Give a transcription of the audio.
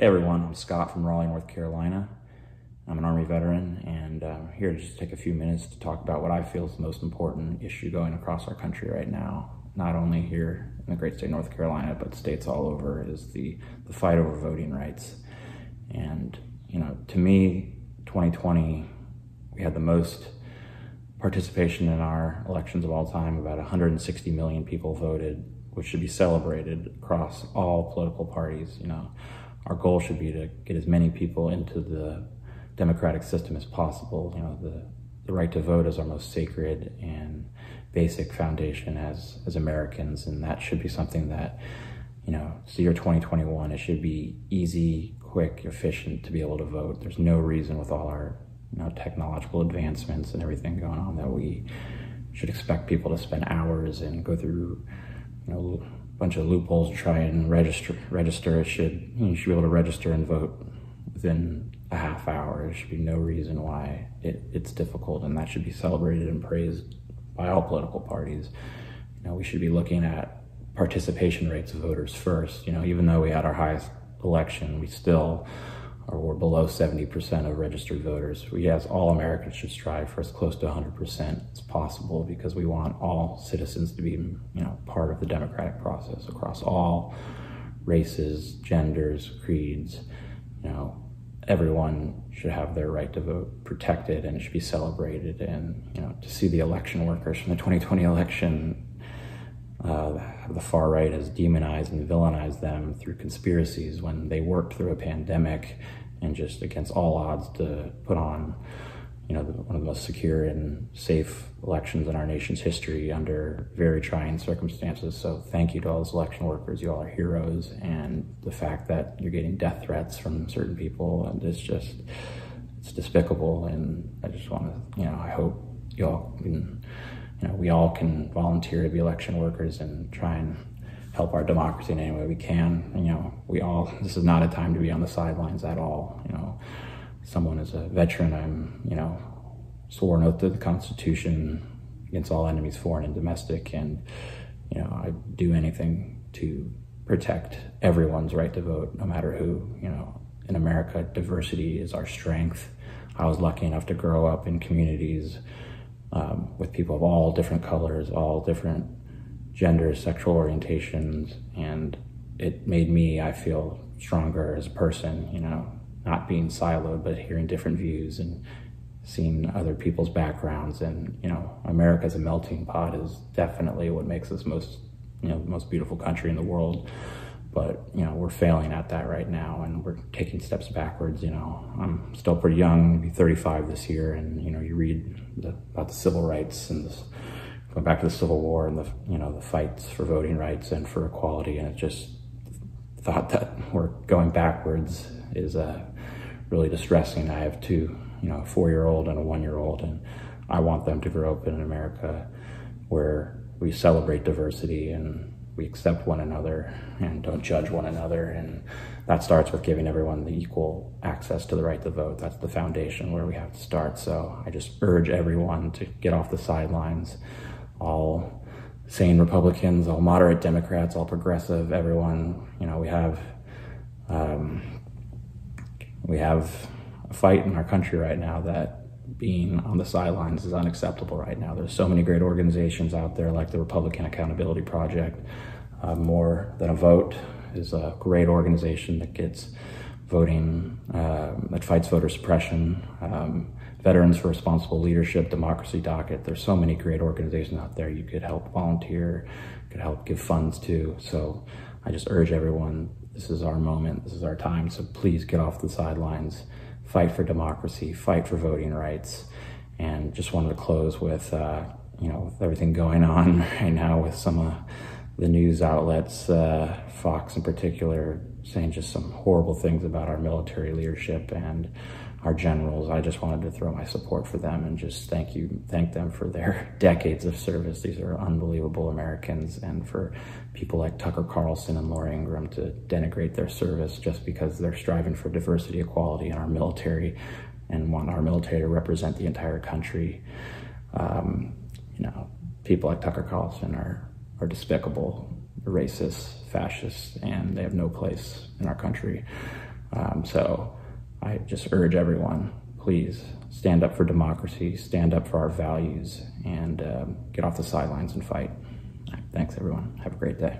Hey everyone, I'm Scott from Raleigh, North Carolina. I'm an Army veteran and uh, I'm here to just take a few minutes to talk about what I feel is the most important issue going across our country right now. Not only here in the great state of North Carolina, but states all over is the, the fight over voting rights. And, you know, to me, 2020, we had the most participation in our elections of all time. About 160 million people voted, which should be celebrated across all political parties. You know, our goal should be to get as many people into the democratic system as possible. You know, the, the right to vote is our most sacred and basic foundation as, as Americans, and that should be something that, you know, it's the year 2021, it should be easy, quick, efficient to be able to vote. There's no reason with all our, you know, technological advancements and everything going on that we should expect people to spend hours and go through, you know, bunch of loopholes to try and register. Register. It should you, should be able to register and vote within a half hour. There should be no reason why it, it's difficult, and that should be celebrated and praised by all political parties. You know, we should be looking at participation rates of voters first. You know, even though we had our highest election, we still or below 70% of registered voters. We, as all Americans, should strive for as close to 100% as possible because we want all citizens to be, you know, part of the democratic process across all races, genders, creeds. You know, everyone should have their right to vote protected and it should be celebrated. And, you know, to see the election workers from the 2020 election uh, the far right has demonized and villainized them through conspiracies when they worked through a pandemic and just against all odds to put on, you know, one of the most secure and safe elections in our nation's history under very trying circumstances. So thank you to all those election workers. You all are heroes. And the fact that you're getting death threats from certain people and it's just, it's despicable. And I just want to, you know, I hope you all can, you know, we all can volunteer to be election workers and try and help our democracy in any way we can. And, you know, we all, this is not a time to be on the sidelines at all. You know, someone is a veteran, I'm, you know, sworn oath to the Constitution against all enemies, foreign and domestic. And, you know, I do anything to protect everyone's right to vote, no matter who, you know, in America, diversity is our strength. I was lucky enough to grow up in communities um, with people of all different colors, all different genders, sexual orientations, and it made me, I feel, stronger as a person, you know, not being siloed, but hearing different views and seeing other people's backgrounds. And, you know, America as a melting pot is definitely what makes us most, you know, the most beautiful country in the world. But, you know, we're failing at that right now and we're taking steps backwards. You know, I'm still pretty young, maybe 35 this year, and, you know, you read the, about the civil rights and this going back to the Civil War and the you know the fights for voting rights and for equality, and it just thought that we're going backwards is uh, really distressing. I have two, you know, a four-year-old and a one-year-old, and I want them to grow up in an America where we celebrate diversity and we accept one another and don't judge one another. And that starts with giving everyone the equal access to the right to vote. That's the foundation where we have to start. So I just urge everyone to get off the sidelines all sane Republicans, all moderate Democrats, all progressive, everyone. You know, we have um, we have a fight in our country right now that being on the sidelines is unacceptable right now. There's so many great organizations out there like the Republican Accountability Project. Uh, More Than a Vote is a great organization that gets voting, uh, that fights voter suppression. Um, Veterans for Responsible Leadership, Democracy Docket. There's so many great organizations out there you could help volunteer, could help give funds to. So I just urge everyone, this is our moment, this is our time. So please get off the sidelines, fight for democracy, fight for voting rights. And just wanted to close with, uh, you know, with everything going on right now with some of the news outlets, uh, Fox in particular, saying just some horrible things about our military leadership and our generals. I just wanted to throw my support for them and just thank you, thank them for their decades of service. These are unbelievable Americans, and for people like Tucker Carlson and Laura Ingraham to denigrate their service just because they're striving for diversity, equality in our military, and want our military to represent the entire country. Um, you know, people like Tucker Carlson are are despicable, racist, fascist, and they have no place in our country. Um, so I just urge everyone, please stand up for democracy, stand up for our values, and um, get off the sidelines and fight. Thanks, everyone. Have a great day.